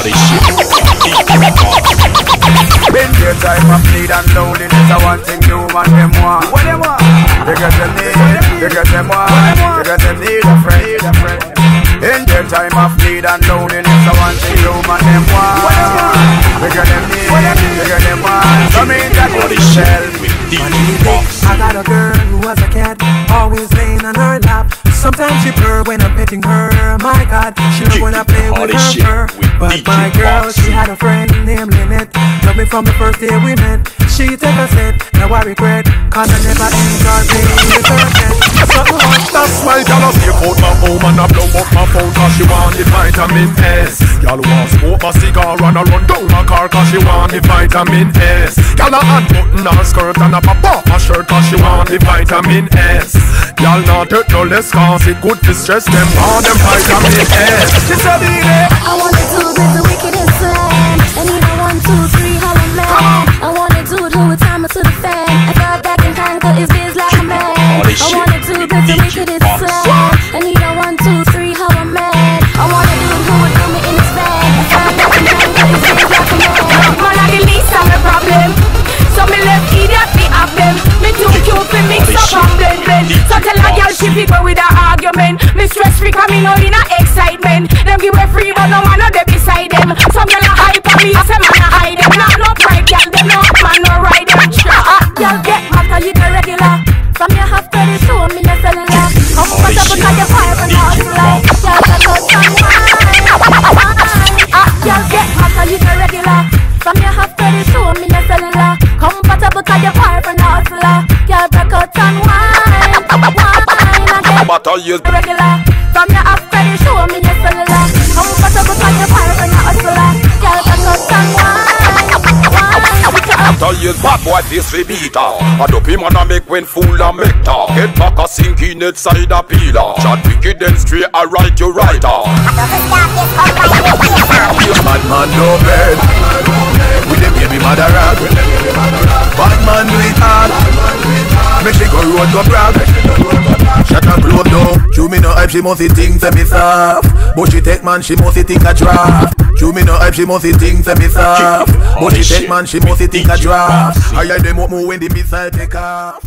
Body shit. Been there time of need and loneliness, I want thing new man them want. What them want? They get them need, they get them want, they get them need a friend, a friend. In their time of need and loneliness, I want thing new man them want. What them want? They get them need, they get them want. Some in that Body body shit shell. with One DJ Box. I got a girl who was a cat, always laying on her lap. Sometimes she purr when I'm petting her. My God, she love when I play All with this her shit fur. But my girl, she had a friend named Lynette. Love me from the first day we met. She take a set, now I regret. Cause I never enjoyed playing with her. Something hot, That's why y'all a stay out my home and I blow up my phone cause she want the vitamin S. Y'all want smoke my cigar and I run down my car cause she want the vitamin S. Y'all a unbutton her skirt and a pop off her shirt cause she want the vitamin S. Y'all not take no less cause it good to stress them on them vitamin S. She said it eh. I wanna wanna do this the DJ wickedest Box. slam. And you know one, two, three, how I'm mad. I wanna do it who would do me in his van. I thought back in time, cause it's biz like a man. I the least of my problem. So me left idiot me have them. Me too cute mix up shit. and blend blend. So tell a girl she fit go with a argument. Me stress free coming out in a excitement. Them give me free but no man no dey beside them. Some girl a hype on me, say man a hide them. Nah no pride, girl them no man no ride them. Girl, get mad cause you the regular. From your half Wine again. Battle years Regular. From your half to the show, me no cellular. Comfortable cause you're fire and hustler. Girl, that touch and wine. Wine. Battle years bad boy face fi beater A dopey man a make when fool a make talk Get back a sink in inside a peeler Chat wicked then straight a right you right off Bad man no bed. With them baby mother rock. Bad man do it hard. Make she go road go brag. Shut up, blow down. Chew me no hype, she must think for me soft. But she take man, she must think a draft. Chew me no hype, she must think for me soft. But she take man, she must think a draft. I hear them up move when the missile take off.